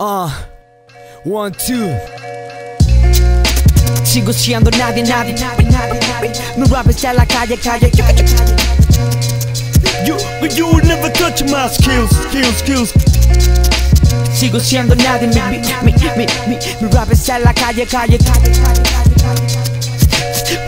Uh, one, two. Sigo siendo nadie, nadie, nadie, nadie, nadie. Mi rap está en la calle, calle. You, you will never touch my skills, skills, skills. Sigo siendo nadie, mi, mi, mi, mi, mi, mi rap está en la calle, calle, calle, calle, calle, calle.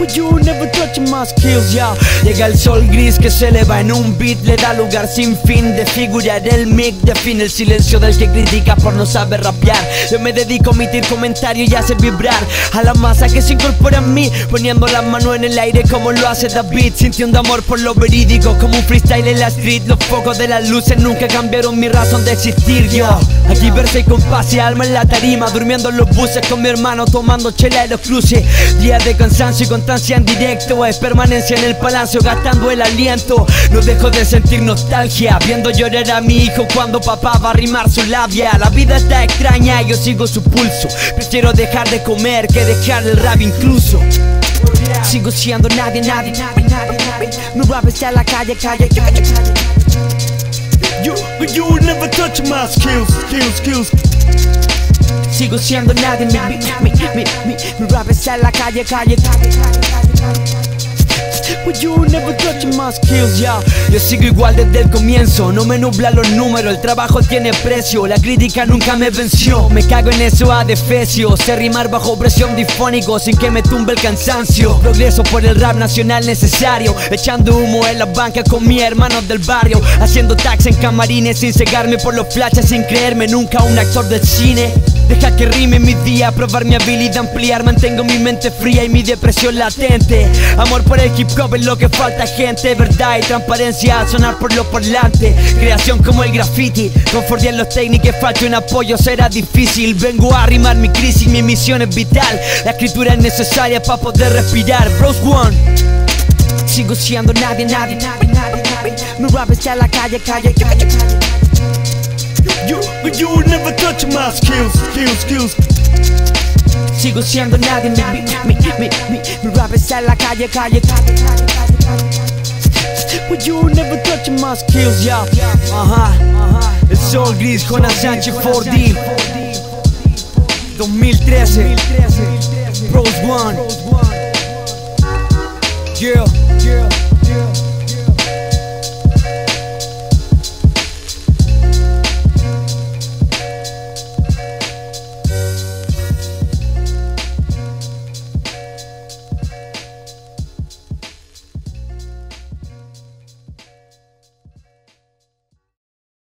But you never touch my skills, ya Llega el sol gris que se eleva en un beat Le da lugar sin fin de figurar el mic Define el silencio del que critica por no saber rapear. Yo me dedico a emitir comentarios y hacer vibrar A la masa que se incorpora en mí Poniendo la mano en el aire como lo hace David Sintiendo amor por lo verídico como un freestyle en la street. Los focos de las luces nunca cambiaron mi razón de existir, yo. Aquí verse y compás y alma en la tarima Durmiendo en los buses con mi hermano tomando chela en los cruces. Días de cansancio y constancia en directo Es permanencia en el palacio gastando el aliento. No dejo de sentir nostalgia Viendo llorar a mi hijo cuando papá va a rimar su labia. La vida está extraña y yo sigo su pulso. Prefiero dejar de comer que dejar el rap incluso. Sigo siendo nadie, nadie, nadie, nadie, nadie. Mi rap está en la calle, calle, calle, calle. You, you never touch my skills, skills, skills. Sigo siendo nadie, mi, mi, mi, mi, mi, rap está en la calle, calle, calle, calle. But you never touch my skills, ya Yo sigo igual desde el comienzo No me nubla los números, el trabajo tiene precio La crítica nunca me venció. Me cago en eso a defecio Sé rimar bajo presión difónico Sin que me tumbe el cansancio. Progreso por el rap nacional necesario Echando humo en la banca con mis hermanos del barrio Haciendo tax en camarines Sin cegarme por los flashes Sin creerme nunca un actor del cine Deja que rime mi día, probar mi habilidad ampliar. Mantengo mi mente fría y mi depresión latente. Amor por el hip hop es lo que falta gente. Verdad y transparencia sonar por los parlantes Creación como el graffiti Confort en los técnicos, falta un apoyo, será difícil. Vengo a rimar mi crisis, mi misión es vital. La escritura es necesaria para poder respirar. Bros One. Sigo siendo nadie, nadie, nadie, nadie, nadie. Mi rap está la calle, calle, calle, calle You, you will never touch my skills, skills, skills. Sigo siendo nadie, mi, mi, mi, mi, mi, mi rap está en la calle, calle, calle, calle, calle. But you never touch my skills, ya. Ajá, ajá. El sol gris, Jonas Sánchez 4D. 2013. Pros One. Yeah.